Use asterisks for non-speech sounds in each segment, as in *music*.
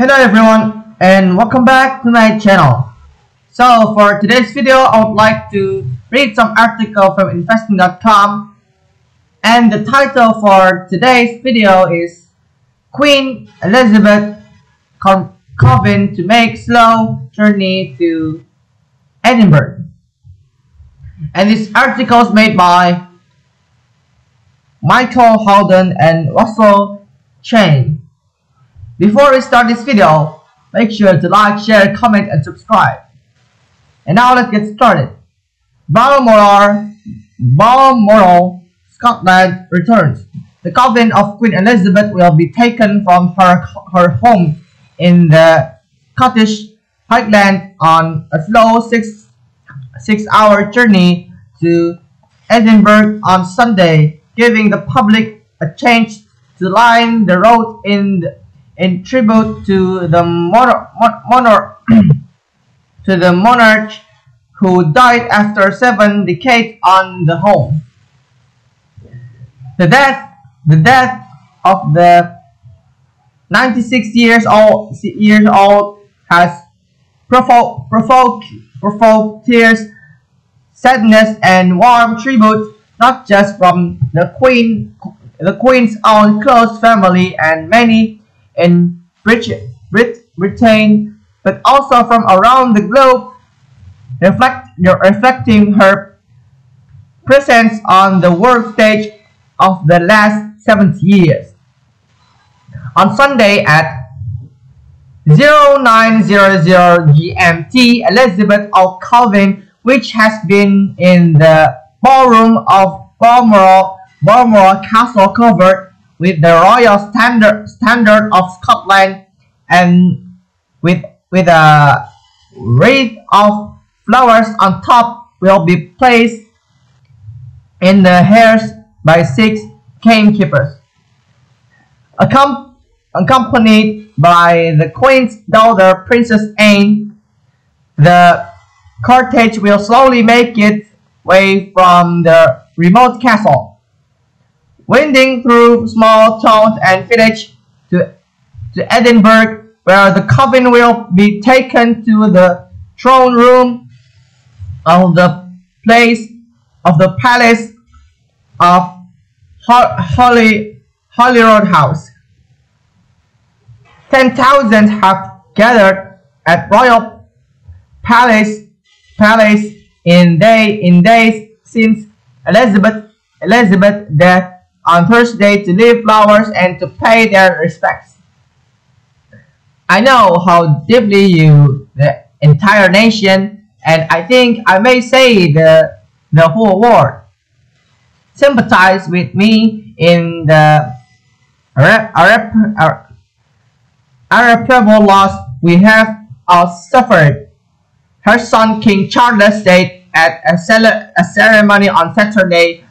Hello everyone and welcome back to my channel. So for today's video I would like to read some article from investing.com and the title for today's video is Queen Elizabeth Coffin to make slow journey to Edinburgh. And this article is made by Michael Holden and Russell Cheyne. Before we start this video, make sure to like, share, comment, and subscribe. And now let's get started. Balmoral, Balmoral, Scotland returns. The coffin of Queen Elizabeth will be taken from her, her home in the Scottish Highland on a slow six, six hour journey to Edinburgh on Sunday giving the public a chance to line the road in in tribute to the monarch, monarch *clears throat* to the monarch who died after seven decades on the home. The death the death of the 96 years old years old has provoked provoked provoked tears, sadness, and warm tribute not just from the Queen, the Queen's own close family and many in Britain, Britain, but also from around the globe, reflect, reflecting her presence on the world stage of the last 70 years. On Sunday at 0900 GMT, Elizabeth of Calvin, which has been in the ballroom of Balmoral, Balmoral Castle covered with the royal standard standard of Scotland and with with a wreath of flowers on top will be placed in the hairs by six gamekeepers. Accom accompanied by the Queen's daughter, Princess Anne, the cortege will slowly make its way from the remote castle, winding through small towns and villages to, to Edinburgh, where the coffin will be taken to the throne room of the place of the palace of Holy Holyrood House. Ten thousand have gathered at Royal Palace Palace in day in days since Elizabeth Elizabeth death on Thursday to leave flowers and to pay their respects. I know how deeply you, the entire nation, and I think I may say the the whole world, sympathize with me in the irreparable loss we have all suffered her son King Charles stayed at a, a ceremony on Saturday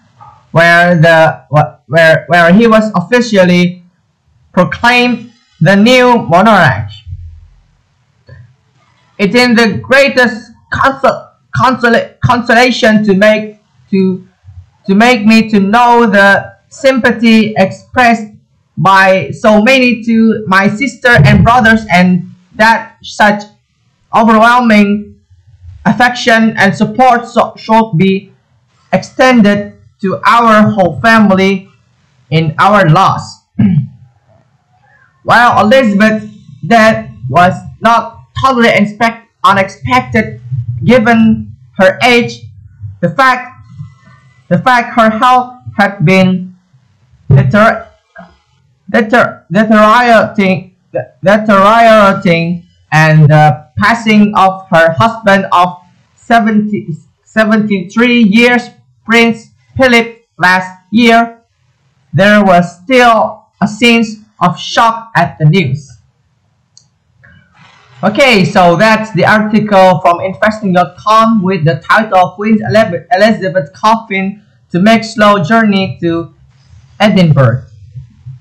where the where where he was officially proclaimed the new monarch. It is the greatest consol consol consolation to make to to make me to know the sympathy expressed by so many to my sister and brothers and that such overwhelming affection and support so, should be extended to our whole family in our loss. While Elizabeth's death was not totally unexpected given her age, the fact the fact her health had been deter deter deteriorating deteriorating and the passing of her husband of 70, 73 years, Prince Philip, last year, there was still a sense of shock at the news. Okay, so that's the article from investing.com with the title Queen Elizabeth Coffin to make slow journey to Edinburgh,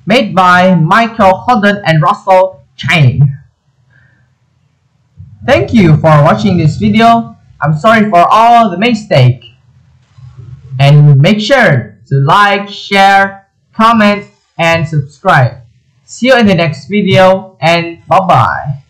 made by Michael Holden and Russell Cheyne. Thank you for watching this video. I'm sorry for all the mistake. And make sure to like, share, comment, and subscribe. See you in the next video and bye bye.